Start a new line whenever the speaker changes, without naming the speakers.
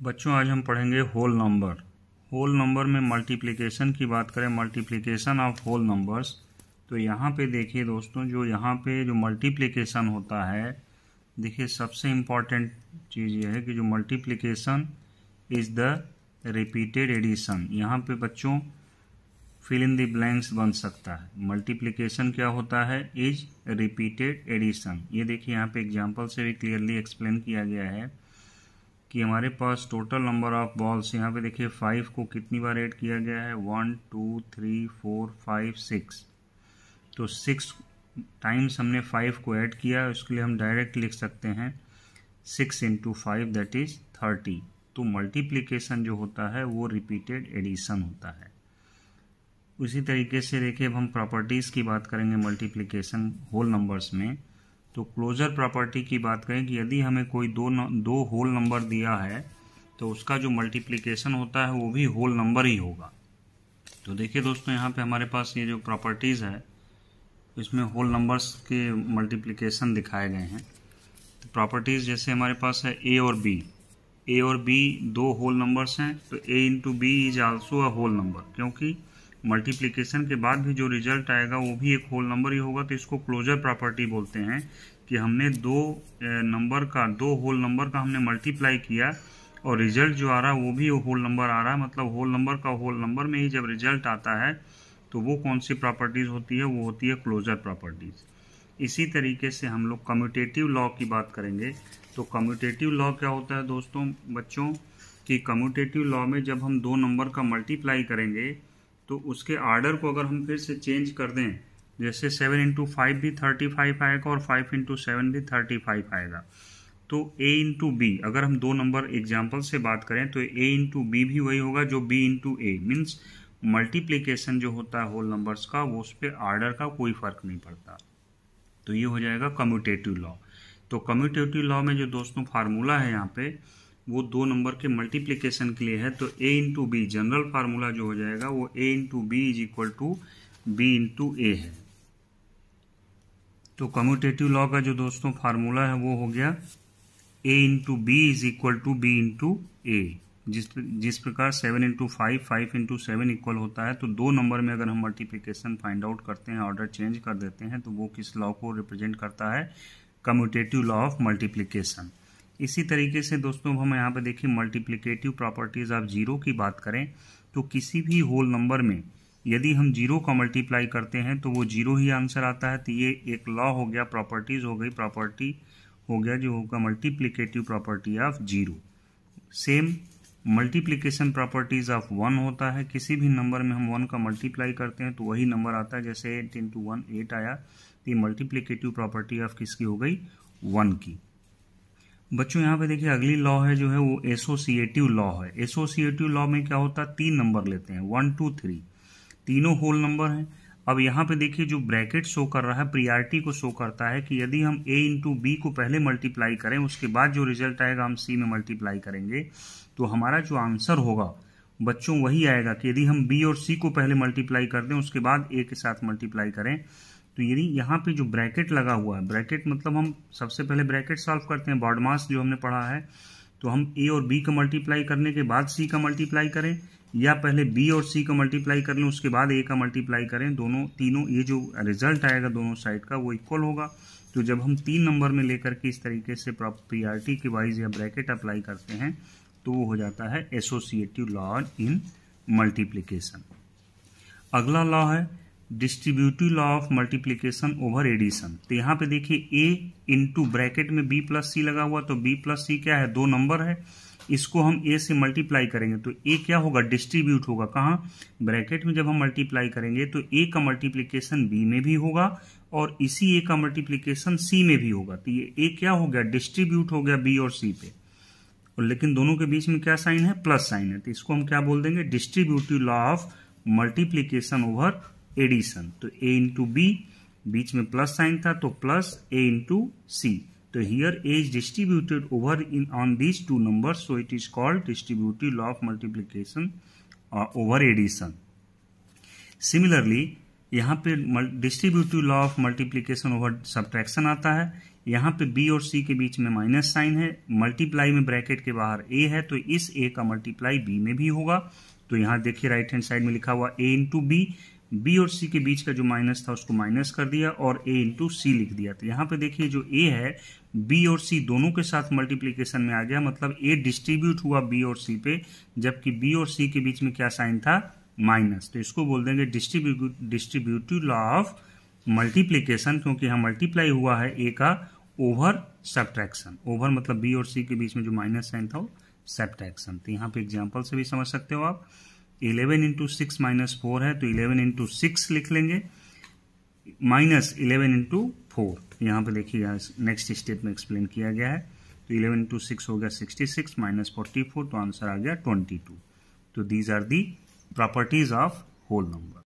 बच्चों, आज हम पढ़ेंगे होल नंबर होल नंबर में मल्टीप्लिकेशन की बात करें मल्टीप्लिकेशन ऑफ़ होल नंबर्स तो यहाँ पे देखिए दोस्तों, जो यहाँ पे जो मल्टीप्लिकेशन होता है, देखिए सबसे इंपॉर्टेंट चीज़ ये है कि जो multiplication is the repeated addition यहाँ पे बच्चों फिल इन द ब्लैंक्स बन सकता है। मल्टीप्लिकेशन क्या होता है? इज़ रिपीटेड एडिशन ये देखिए यहाँ पे एग्जांपल से भी क्लियरली एक्सप्लेन किया गया है। कि हमारे पास टोटल नंबर ऑफ़ बॉल्स यहाँ पे देखिए फाइव को कितनी बार ऐड किया गया है? One two three four five six तो सिक्स टाइम्स हमने फाइव को ऐड किया, उसके लिए हम डायरेक्ट लिख सकते हैं six into five that is thirty तो मल्टीप्लीकेशन जो होता है, वो रिपीटेड एडिशन होता है। उसी तरीके से देखिए, अब हम प्रॉपर्टीज़ की बात करेंगे मल्टीप्लिकेशन होल नंबर्स में। तो क्लोजर प्रॉपर्टी की बात करें कि यदि हमें कोई दो न, दो होल नंबर दिया है तो उसका जो मल्टीप्लिकेशन होता है वो भी होल नंबर ही होगा। तो देखिए दोस्तों यहाँ पे हमारे पास ये जो प्रॉपर्टीज़ है इसमें होल नंबर्स के मल्टीप्लिकेशन दिखाए गए हैं। तो प्रॉपर्टीज़ जैसे हमारे पास है ए और बी ए और बी दो होल नंबर्स हैं तो A into B is also a whole number क्योंकि मल्टीप्लिकेशन के बाद भी जो रिज़ल्ट आएगा, वो भी एक होल नंबर ही होगा। तो इसको क्लोजर प्रॉपर्टी बोलते हैं कि हमने दो नंबर का, दो होल नंबर का हमने मल्टीप्लाई किया और रिज़ल्ट जो आ रहा है वो भी होल नंबर आ रहा। है मतलब होल नंबर का होल नंबर में ही जब रिज़ल्ट आता है तो वो कौन सी प्रॉपर्टीज़ होती है? वो होती है क्लोजर प्रॉपर्टीज़ इसी तरीके से हम लोग कम्यूटेटिव लॉ की बात करेंगे। तो कम्यूटेटिव लॉ क्या होता है दोस्तों, बच्चों? कि कम्यूटेटिव लॉ में जब हम दो नंबर का मल्टीप्लाई करेंगे तो उसके आर्डर को अगर हम फिर से चेंज कर दें, जैसे सेवन इंटू फाइव भी थर्टी फाइव आएगा और फाइव इंटू सेवन भी थर्टी फाइव आएगा। तो ए इंटू बी अगर हम दो नंबर एग्ज़ाम्पल से बात करें तो ए इंटू बी भी वही होगा जो B into A means multiplication जो होता है होल नंबर्स का, वो उस पर आर्डर का कोई फ़र्क नहीं पड़ता। तो ये हो जाएगा कम्यूटेटिव लॉ तो कम्यूटेटिव लॉ में जो दोस्तों फार्मूला है यहाँ पे वो दो नंबर के मल्टीप्लीकेशन के लिए है तो A into B general formula जो हो जाएगा, वो A into B is equal to B into A है। तो कम्यूटेटिव लॉ का जो दोस्तों फार्मूला है, वो हो गया A into B is equal to B into A जिस जिस प्रकार seven into five five into seven equal होता है तो दो नंबर में अगर हम मल्टीप्लिकेशन फाइंड आउट करते हैं ऑर्डर चेंज कर देते हैं तो वो किस लॉ को रिप्रेजेंट करता है? कम्यूटेटिव लॉ ऑफ़ मल्टीप्लिकेशन इसी तरीके से दोस्तों हम यहाँ पे देखिए मल्टीप्लिकेटिव प्रॉपर्टीज़ ऑफ़ ज़ीरो की बात करें तो किसी भी होल नंबर में यदि हम ज़ीरो का मल्टीप्लाई करते हैं तो वो ज़ीरो ही आंसर आता है। तो ये एक लॉ हो गया प्रॉपर्टीज़ हो गई प्रॉपर्टी हो गया जो होगा multiplicative property of zero same multiplication properties of one होता है। किसी भी नंबर में हम वन का मल्टीप्लाई करते हैं तो वही नंबर आता है। जैसे एट इंटू वन एट आया तो ये मल्टीप्लिकेटिव प्रॉपर्टी ऑफ़ किसकी हो गई? वन की। बच्चों, यहाँ पे देखिए अगली लॉ है जो है वो एसोसिएटिव लॉ है। एसोसिएटिव लॉ में क्या होता है? तीन नंबर लेते हैं। वन टू थ्री तीनों होल नंबर हैं। अब यहाँ पे देखिए जो ब्रैकेट शो कर रहा है प्रियारिटी को शो करता है कि यदि हम ए इंटू बी को पहले मल्टीप्लाई करें, उसके बाद जो रिज़ल्ट आएगा, हम सी में मल्टीप्लाई करेंगे। तो हमारा जो आंसर होगा, बच्चों, वही आएगा कि यदि हम बी और सी को पहले मल्टीप्लाई कर दें, उसके बाद ए के साथ मल्टीप्लाई करें। तो यदि यहाँ पे जो ब्रैकेट लगा हुआ है ब्रैकेट मतलब हम सबसे पहले ब्रैकेट सॉल्व करते हैं बॉडमास जो हमने पढ़ा है तो हम ए और बी का मल्टीप्लाई करने के बाद सी का मल्टीप्लाई करें, या पहले बी और सी का मल्टीप्लाई कर लें, उसके बाद ए का मल्टीप्लाई करें, दोनों, तीनों, ये जो रिज़ल्ट आएगा दोनों साइड का, वो इक्वल होगा। तो जब हम तीन नंबर में लेकर के इस तरीके से प्रियारिटी के वाइज या ब्रैकेट अप्लाई करते हैं तो वो हो जाता है एसोसिएटिव लॉ इन मल्टीप्लीकेशन अगला लॉ है distributive law of multiplication over addition. तो यहाँ पे देखिए ए इंटू ब्रैकेट में बी प्लस सी लगा हुआ तो बी प्लस सी क्या है? दो नंबर है। इसको हम ए से मल्टीप्लाई करेंगे तो ए क्या होगा? डिस्ट्रीब्यूट होगा। कहाँ? ब्रैकेट में जब हम मल्टीप्लाई करेंगे तो ए का मल्टीप्लीकेशन बी में भी होगा और इसी ए का मल्टीप्लीकेशन सी में भी होगा। तो ये ए क्या हो गया? डिस्ट्रीब्यूट हो गया बी और सी पे। और लेकिन दोनों के बीच में क्या साइन है? प्लस साइन है। तो इसको हम क्या बोल देंगे? Distributive law of multiplication over addition तो ए इंटू बी बीच में प्लस साइन था तो प्लस ए इंटू सी तो here A is distributed over in on these two number so it is called distributive law of multiplication over addition similarly यहाँ पे distributive law of multiplication over subtraction आता है. यहाँ पे B और C के बीच में माइनस साइन है. मल्टीप्लाई में ब्रैकेट के बाहर ए है तो इस ए का मल्टीप्लाई बी में भी होगा. तो यहाँ देखिए राइट हैंड साइड में लिखा हुआ ए इंटू बी बी और सी के बीच का जो माइनस था उसको माइनस कर दिया और ए इंटू सी लिख दिया। तो यहाँ पे देखिए जो ए है बी और सी दोनों के साथ मल्टीप्लीकेशन में आ गया मतलब ए डिस्ट्रीब्यूट हुआ बी और सी पे, जबकि बी और सी के बीच में क्या साइन था? माइनस तो इसको बोल देंगे distribute distributive law of multiplication क्योंकि यहाँ मल्टीप्लाई हुआ है ए का ओवर सब्ट्रैक्शन ओवर मतलब बी और सी के बीच में जो माइनस साइन था वो सब्ट्रैक्शन तो यहाँ पे एग्ज़ाम्पल से भी समझ सकते हो आप। Eleven into six minus four है तो इलेवन इंटू सिक्स लिख लेंगे, माइनस इलेवन इंटू फोर। यहाँ पर देखिए नेक्स्ट स्टेप में एक्सप्लेन किया गया है। तो इलेवन इंटू सिक्स हो गया sixty six, minus forty four तो आंसर आ गया ट्वेंटी टू। तो these are the properties of whole number